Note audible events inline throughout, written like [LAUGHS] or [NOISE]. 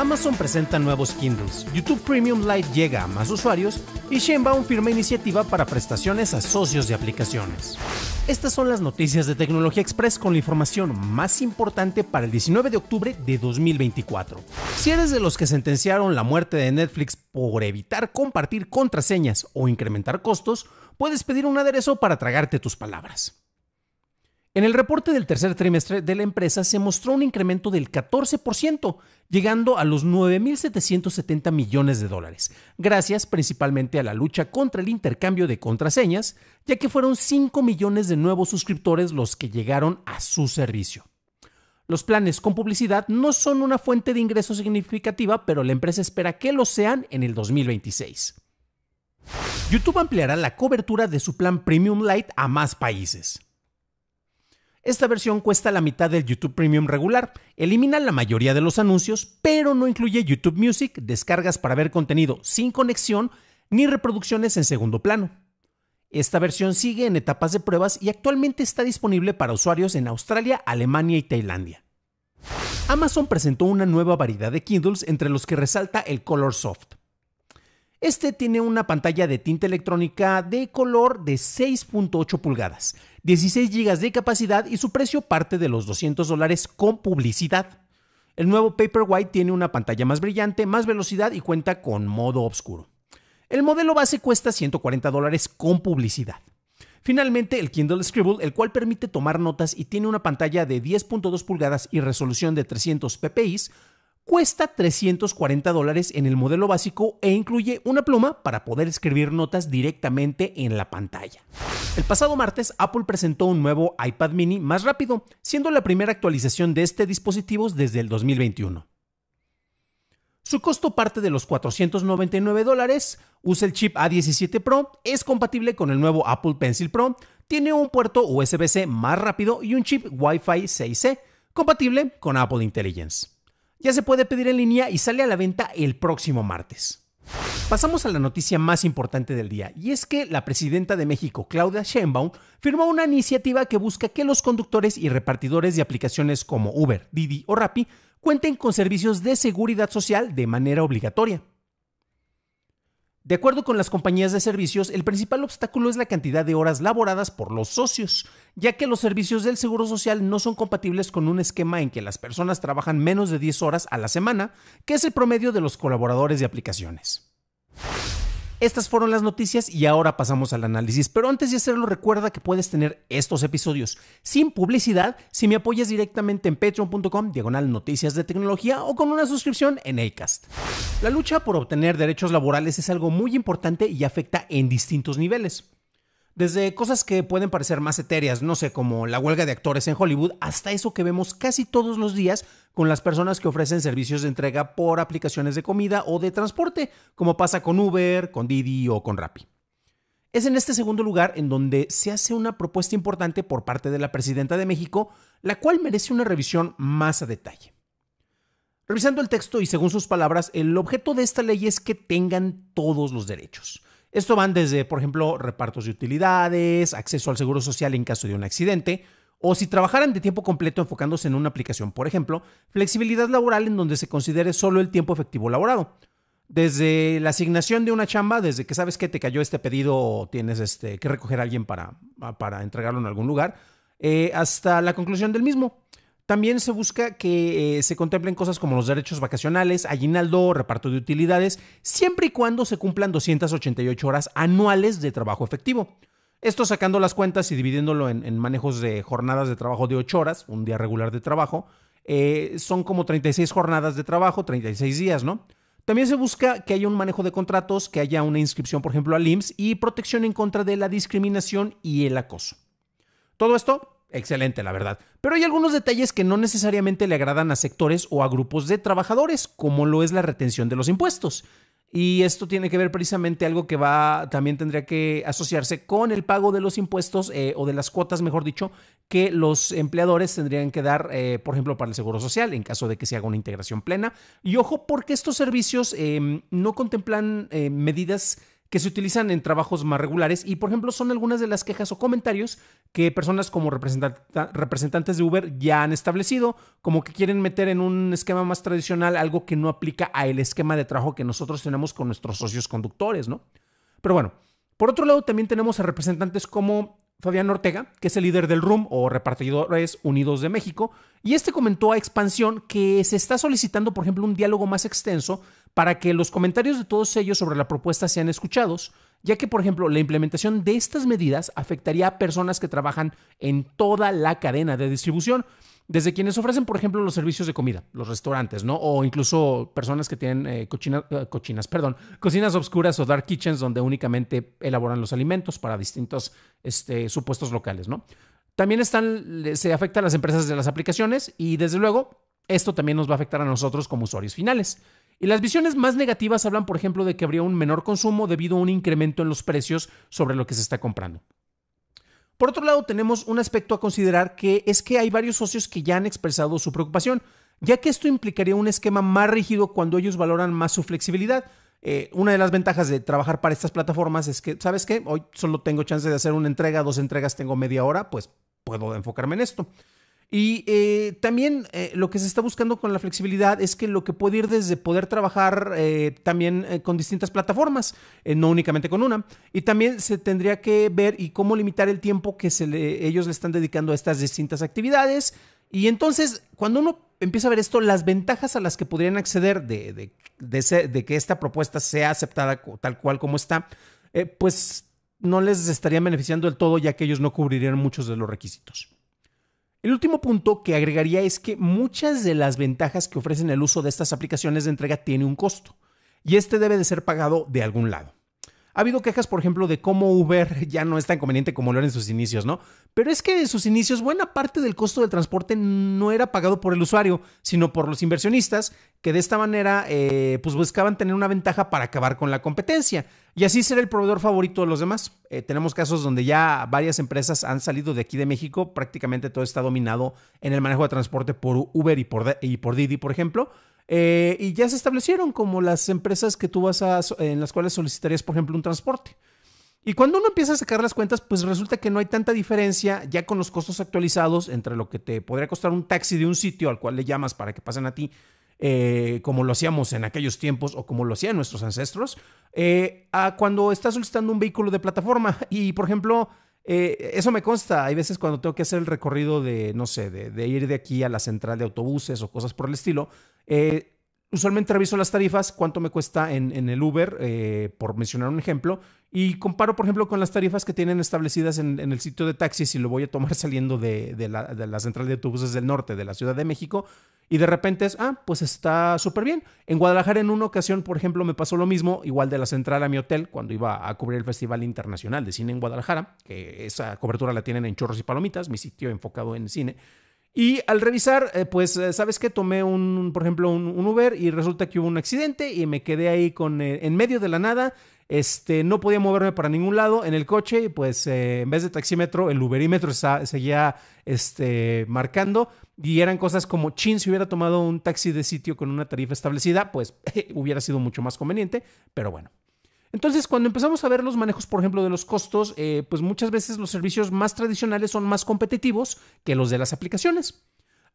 Amazon presenta nuevos Kindles, YouTube Premium Lite llega a más usuarios y Shenbaum firma iniciativa para prestaciones a socios de aplicaciones. Estas son las noticias de Tecnología Express con la información más importante para el 19 de octubre de 2024. Si eres de los que sentenciaron la muerte de Netflix por evitar compartir contraseñas o incrementar costos, puedes pedir un aderezo para tragarte tus palabras. En el reporte del tercer trimestre de la empresa se mostró un incremento del 14%, llegando a los 9.770 millones de dólares, gracias principalmente a la lucha contra el intercambio de contraseñas, ya que fueron 5 millones de nuevos suscriptores los que llegaron a su servicio. Los planes con publicidad no son una fuente de ingreso significativa, pero la empresa espera que lo sean en el 2026. YouTube ampliará la cobertura de su plan Premium Lite a más países. Esta versión cuesta la mitad del YouTube Premium regular, elimina la mayoría de los anuncios, pero no incluye YouTube Music, descargas para ver contenido sin conexión ni reproducciones en segundo plano. Esta versión sigue en etapas de pruebas y actualmente está disponible para usuarios en Australia, Alemania y Tailandia. Amazon presentó una nueva variedad de Kindles entre los que resalta el Color Soft. Este tiene una pantalla de tinta electrónica de color de 6.8 pulgadas, 16 GB de capacidad y su precio parte de los 200 dólares con publicidad. El nuevo Paperwhite tiene una pantalla más brillante, más velocidad y cuenta con modo oscuro. El modelo base cuesta 140 dólares con publicidad. Finalmente, el Kindle Scribble, el cual permite tomar notas y tiene una pantalla de 10.2 pulgadas y resolución de 300 ppi, Cuesta 340 dólares en el modelo básico e incluye una pluma para poder escribir notas directamente en la pantalla. El pasado martes, Apple presentó un nuevo iPad mini más rápido, siendo la primera actualización de este dispositivo desde el 2021. Su costo parte de los 499 dólares, usa el chip A17 Pro, es compatible con el nuevo Apple Pencil Pro, tiene un puerto USB-C más rápido y un chip Wi-Fi 6C, compatible con Apple Intelligence ya se puede pedir en línea y sale a la venta el próximo martes. Pasamos a la noticia más importante del día, y es que la presidenta de México, Claudia Sheinbaum, firmó una iniciativa que busca que los conductores y repartidores de aplicaciones como Uber, Didi o Rappi cuenten con servicios de seguridad social de manera obligatoria. De acuerdo con las compañías de servicios, el principal obstáculo es la cantidad de horas laboradas por los socios, ya que los servicios del Seguro Social no son compatibles con un esquema en que las personas trabajan menos de 10 horas a la semana, que es el promedio de los colaboradores de aplicaciones. Estas fueron las noticias y ahora pasamos al análisis. Pero antes de hacerlo, recuerda que puedes tener estos episodios sin publicidad si me apoyas directamente en patreon.com, diagonal noticias de tecnología o con una suscripción en Acast. La lucha por obtener derechos laborales es algo muy importante y afecta en distintos niveles. Desde cosas que pueden parecer más etéreas, no sé, como la huelga de actores en Hollywood, hasta eso que vemos casi todos los días con las personas que ofrecen servicios de entrega por aplicaciones de comida o de transporte, como pasa con Uber, con Didi o con Rappi. Es en este segundo lugar en donde se hace una propuesta importante por parte de la presidenta de México, la cual merece una revisión más a detalle. Revisando el texto y según sus palabras, el objeto de esta ley es que tengan todos los derechos. Esto van desde, por ejemplo, repartos de utilidades, acceso al seguro social en caso de un accidente, o si trabajaran de tiempo completo enfocándose en una aplicación, por ejemplo, flexibilidad laboral en donde se considere solo el tiempo efectivo laborado. Desde la asignación de una chamba, desde que sabes que te cayó este pedido o tienes este, que recoger a alguien para, para entregarlo en algún lugar, eh, hasta la conclusión del mismo. También se busca que eh, se contemplen cosas como los derechos vacacionales, aguinaldo, reparto de utilidades, siempre y cuando se cumplan 288 horas anuales de trabajo efectivo. Esto sacando las cuentas y dividiéndolo en, manejos de jornadas de trabajo de 8 horas, un día regular de trabajo, eh, son como 36 jornadas de trabajo, 36 días, ¿no? También se busca que haya un manejo de contratos, que haya una inscripción, por ejemplo, al IMSS y protección en contra de la discriminación y el acoso. Todo esto excelente, la verdad. Pero hay algunos detalles que no necesariamente le agradan a sectores o a grupos de trabajadores, como lo es la retención de los impuestos. Y esto tiene que ver precisamente algo que va, también tendría que asociarse con el pago de los impuestos eh, o de las cuotas, mejor dicho, que los empleadores tendrían que dar, eh, por ejemplo, para el Seguro Social, en caso de que se haga una integración plena. Y ojo, porque estos servicios em, no contemplan eh, medidas que se utilizan en trabajos más regulares y, por ejemplo, son algunas de las quejas o comentarios que personas como representantes de Uber ya han establecido, como que quieren meter en un esquema más tradicional algo que no aplica al esquema de trabajo que nosotros tenemos con nuestros socios conductores, ¿no? Pero bueno, por otro lado, también tenemos a representantes como Fabián Ortega, que es el líder del RUM o Repartidores Unidos de México, y este comentó a Expansión que se está solicitando, por ejemplo, un diálogo más extenso para que los comentarios de todos ellos sobre la propuesta sean escuchados, ya que, por ejemplo, la implementación de estas medidas afectaría a personas que trabajan en toda la cadena de distribución, desde quienes ofrecen, por ejemplo, los servicios de comida, los restaurantes, ¿no? O incluso personas que tienen eh, eh, cochinas, perdón, cocinas obscuras o dark kitchens donde únicamente elaboran los alimentos para distintos este, supuestos locales, ¿no? También están, se afecta a las empresas de las aplicaciones y desde luego esto también nos va a afectar a nosotros como usuarios finales. Y las visiones más negativas hablan, por ejemplo, de que habría un menor consumo debido a un incremento en los precios sobre lo que se está comprando. Por otro lado, tenemos un aspecto a considerar que es que hay varios socios que ya han expresado su preocupación, ya que esto implicaría un esquema más rígido cuando ellos valoran más su flexibilidad. Eh, una de las ventajas de trabajar para estas plataformas es que, ¿sabes qué? Hoy solo tengo chance de hacer una entrega, dos entregas, tengo media hora, pues puedo enfocarme en esto. Y eh, también eh, lo que se está buscando con la flexibilidad es que lo que puede ir desde poder trabajar eh, también con distintas plataformas, no únicamente con una. Y también se tendría que ver y cómo limitar el tiempo que ellos le están dedicando a estas distintas actividades. Y entonces, cuando uno empieza a ver esto, las ventajas a las que podrían acceder de, de que esta propuesta sea aceptada tal cual como está, pues no les estaría beneficiando del todo, ya que ellos no cubrirían muchos de los requisitos. El último punto que agregaría es que muchas de las ventajas que ofrecen el uso de estas aplicaciones de entrega tiene un costo y este debe de ser pagado de algún lado. Ha habido quejas, por ejemplo, de cómo Uber [LAUGHS] ya no es tan conveniente como lo era en sus inicios, ¿no? Pero es que en sus inicios buena parte del costo del transporte no era pagado por el usuario, sino por los inversionistas, que de esta manera eh, pues buscaban tener una ventaja para acabar con la competencia y así ser el proveedor favorito de los demás. Eh, tenemos casos donde ya varias empresas han salido de aquí de México, prácticamente todo está dominado en el manejo de transporte por Uber y por, y por Didi, por ejemplo. Eh, y ya se establecieron como las empresas que tú vas a, en las cuales solicitarías, por ejemplo, un transporte. Y cuando uno empieza a sacar las cuentas, pues resulta que no hay tanta diferencia ya con los costos actualizados entre lo que te podría costar un taxi de un sitio al cual le llamas para que pasen a ti, eh, como lo hacíamos en aquellos tiempos o como lo hacían nuestros ancestros, eh, a cuando estás solicitando un vehículo de plataforma. [LAUGHS] Y, por ejemplo, eso me consta. Hay veces cuando tengo que hacer el recorrido de, no sé, de, ir de aquí a la central de autobuses o cosas por el estilo, eh, usualmente reviso las tarifas, cuánto me cuesta en, el Uber, eh, por mencionar un ejemplo, y comparo, por ejemplo, con las tarifas que tienen establecidas en, el sitio de taxis si lo voy a tomar [LAUGHS] saliendo de, la, central de autobuses del norte de la Ciudad de México. Y de repente es, ah, pues está súper bien. En Guadalajara en una ocasión, por ejemplo, me pasó lo mismo, igual de la central a mi hotel, cuando iba a cubrir el Festival Internacional de Cine en Guadalajara, que esa cobertura la tienen en Chorros y Palomitas, mi sitio enfocado en cine. Y al revisar, eh, pues, eh, ¿sabes qué? Tomé un, por ejemplo, un, Uber y resulta que hubo un accidente y me quedé ahí con, eh, en medio de la nada. Este, no podía moverme para ningún lado en el coche y pues en vez de taxímetro, el Uberímetro seguía este, marcando y eran cosas como, chin, si hubiera tomado un taxi de sitio con una tarifa establecida, pues [LAUGHS] hubiera sido mucho más conveniente, pero bueno. Entonces, cuando empezamos a ver los manejos, por ejemplo, de los costos, eh, pues muchas veces los servicios más tradicionales son más competitivos que los de las aplicaciones.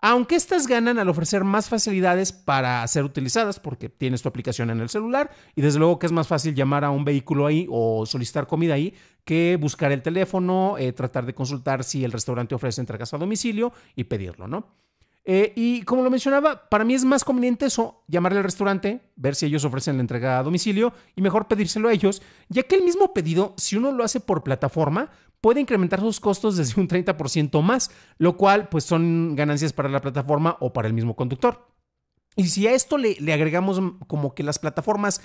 Aunque estas ganan al ofrecer más facilidades para ser utilizadas, porque tienes tu aplicación en el celular y desde luego que es más fácil llamar a un vehículo ahí o solicitar comida ahí que buscar el teléfono, eh, tratar de consultar si el restaurante ofrece entregas a domicilio y pedirlo, ¿no? Eh, y como lo mencionaba, para mí es más conveniente eso, llamarle al restaurante, ver si ellos ofrecen la entrega a domicilio y mejor pedírselo a ellos, ya que el mismo pedido, si uno lo hace por plataforma, puede incrementar sus costos desde un 30% más, lo cual pues son ganancias para la plataforma o para el mismo conductor. Y si a esto le, agregamos como que las plataformas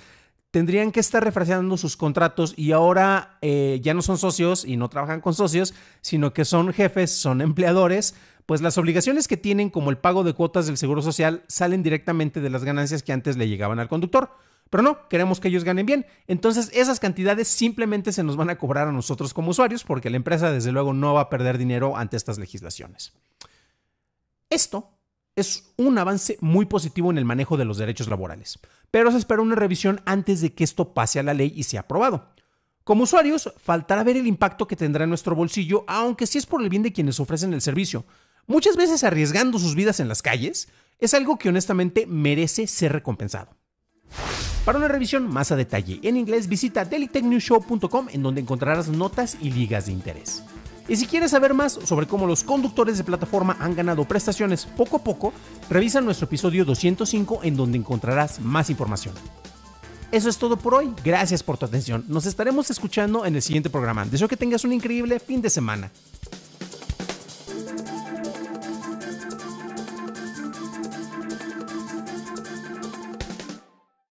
tendrían que estar refraseando sus contratos y ahora eh, ya no son socios y no trabajan con socios, sino que son jefes, son empleadores, pues las obligaciones que tienen como el pago de cuotas del Seguro Social salen directamente de las ganancias que antes le llegaban al conductor. Pero no, queremos que ellos ganen bien. Entonces esas cantidades simplemente se nos van a cobrar a nosotros como usuarios porque la empresa desde luego no va a perder dinero ante estas legislaciones. Esto es un avance muy positivo en el manejo de los derechos laborales, pero se espera una revisión antes de que esto pase a la ley y sea aprobado. Como usuarios, faltará ver el impacto que tendrá en nuestro bolsillo, aunque sí es por el bien de quienes ofrecen el servicio. Muchas veces arriesgando sus vidas en las calles, es algo que honestamente merece ser recompensado. Para una revisión más a detalle en inglés, visita dailytechnewshow.com en donde encontrarás notas y ligas de interés. Y si quieres saber más sobre cómo los conductores de plataforma han ganado prestaciones poco a poco, revisa nuestro episodio 205 en donde encontrarás más información. Eso es todo por hoy. Gracias por tu atención. Nos estaremos escuchando en el siguiente programa. Deseo que tengas un increíble fin de semana.